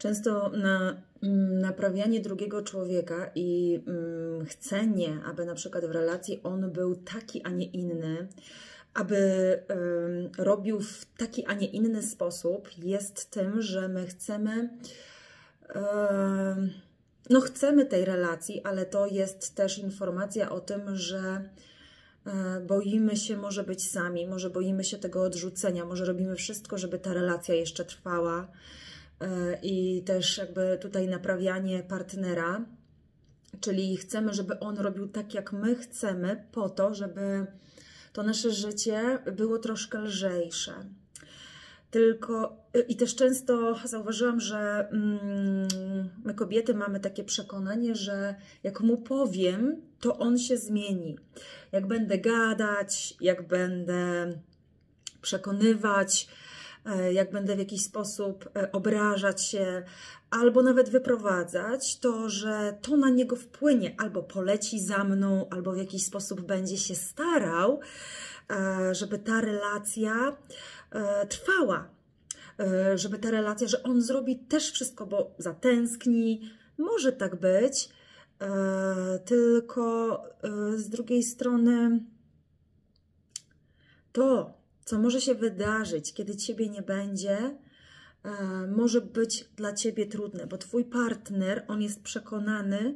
Często na mm, naprawianie drugiego człowieka i mm, chcenie, aby na przykład w relacji on był taki, a nie inny, aby robił w taki, a nie inny sposób, jest tym, że my chcemy. no, chcemy tej relacji, ale to jest też informacja o tym, że e, boimy się może być sami, może boimy się tego odrzucenia, może robimy wszystko, żeby ta relacja jeszcze trwała i też jakby tutaj naprawianie partnera, czyli chcemy, żeby on robił tak, jak my chcemy, po to, żeby to nasze życie było troszkę lżejsze. Tylko i też często zauważyłam, że mm, my kobiety mamy takie przekonanie, że jak mu powiem, to on się zmieni. Jak będę gadać, jak będę przekonywać, E, jak będę w jakiś sposób e, obrażać się, albo nawet wyprowadzać, to że to na niego wpłynie, albo poleci za mną, albo w jakiś sposób będzie się starał, e, żeby ta relacja trwała. Żeby ta relacja, że on zrobi też wszystko, bo zatęskni. Może tak być, tylko z drugiej strony to, co może się wydarzyć, kiedy ciebie nie będzie, e, może być dla ciebie trudne, bo twój partner, on jest przekonany,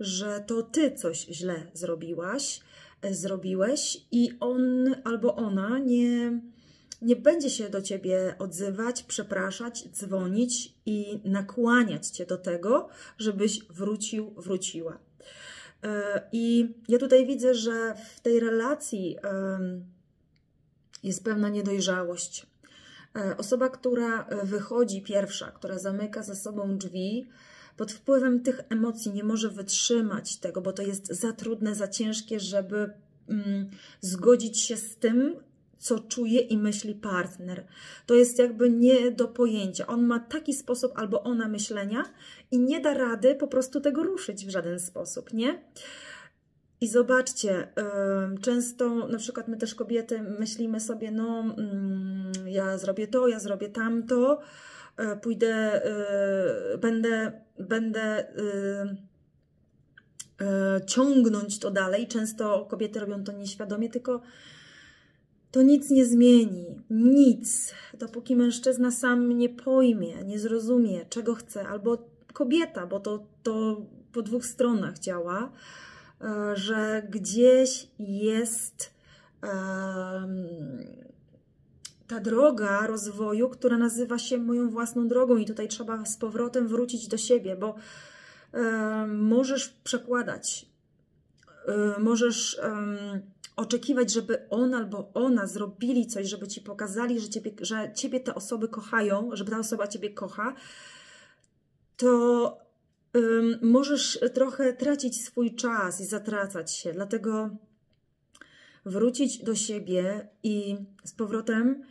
że to ty coś źle zrobiłaś, e, zrobiłeś i on albo ona nie, nie będzie się do ciebie odzywać, przepraszać, dzwonić i nakłaniać cię do tego, żebyś wrócił, wróciła. E, I ja tutaj widzę, że w tej relacji jest pewna niedojrzałość. E, osoba, która e, wychodzi pierwsza, która zamyka za sobą drzwi, pod wpływem tych emocji nie może wytrzymać tego, bo to jest za trudne, za ciężkie, żeby mm, zgodzić się z tym, co czuje i myśli partner. To jest jakby nie do pojęcia. On ma taki sposób albo ona myślenia i nie da rady po prostu tego ruszyć w żaden sposób, nie? I zobaczcie, często na przykład my też kobiety myślimy sobie, no mm, ja zrobię to, ja zrobię tamto, e, pójdę, e, będę, będę e, ciągnąć to dalej. Często kobiety robią to nieświadomie, tylko to nic nie zmieni. Nic. Dopóki mężczyzna sam nie pojmie, nie zrozumie, czego chce, albo kobieta, bo to, to po dwóch stronach działa, że gdzieś jest ta droga rozwoju, która nazywa się moją własną drogą, i tutaj trzeba z powrotem wrócić do siebie, bo możesz przekładać, e, możesz oczekiwać, żeby on albo ona zrobili coś, żeby ci pokazali, że ciebie, że ciebie te osoby kochają, żeby ta osoba ciebie kocha, to możesz trochę tracić swój czas i zatracać się. Dlatego wrócić do siebie i z powrotem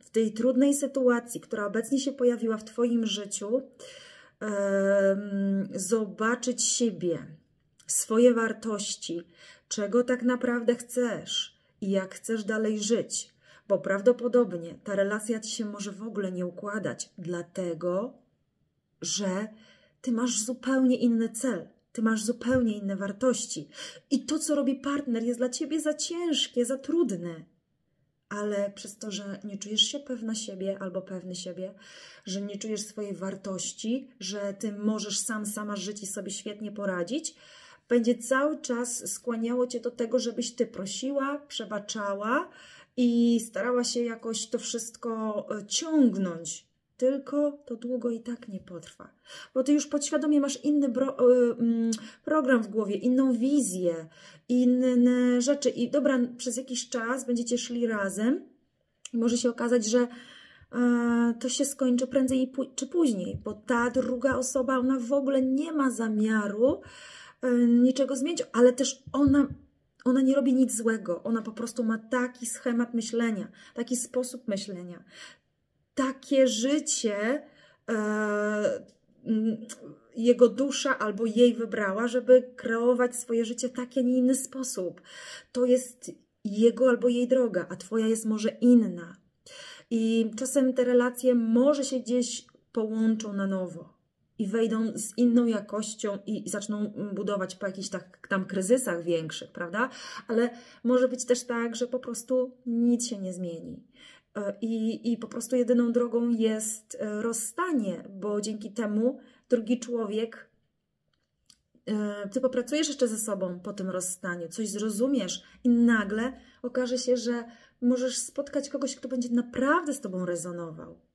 w tej trudnej sytuacji, która obecnie się pojawiła w Twoim życiu, zobaczyć siebie, swoje wartości, czego tak naprawdę chcesz i jak chcesz dalej żyć, bo prawdopodobnie ta relacja ci się może w ogóle nie układać, dlatego że ty masz zupełnie inny cel, ty masz zupełnie inne wartości. I to, co robi partner, jest dla ciebie za ciężkie, za trudne. Ale przez to, że nie czujesz się pewna siebie albo pewny siebie, że nie czujesz swojej wartości, że ty możesz sam, sama żyć i sobie świetnie poradzić, będzie cały czas skłaniało cię do tego, żebyś ty prosiła, przebaczała i starała się jakoś to wszystko e, ciągnąć tylko to długo i tak nie potrwa. Bo ty już podświadomie masz inny bro, y, mm, program w głowie, inną wizję, inne rzeczy. I dobra, przez jakiś czas będziecie szli razem i może się okazać, że e, to się skończy prędzej czy później, bo ta druga osoba, ona w ogóle nie ma zamiaru e, niczego zmienić, ale też ona ona nie robi nic złego, ona po prostu ma taki schemat myślenia, taki sposób myślenia, takie życie e, jego dusza albo jej wybrała, żeby kreować swoje życie w taki, a nie inny sposób. To jest jego albo jej droga, a twoja jest może inna. I czasem te relacje może się gdzieś połączą na nowo i wejdą z inną jakością i zaczną budować po jakichś tak, tam kryzysach większych, prawda? Ale może być też tak, że po prostu nic się nie zmieni. E, I, I po prostu jedyną drogą jest e, rozstanie, bo dzięki temu drugi człowiek, e, ty popracujesz jeszcze ze sobą po tym rozstaniu, coś zrozumiesz i nagle okaże się, że możesz spotkać kogoś, kto będzie naprawdę z tobą rezonował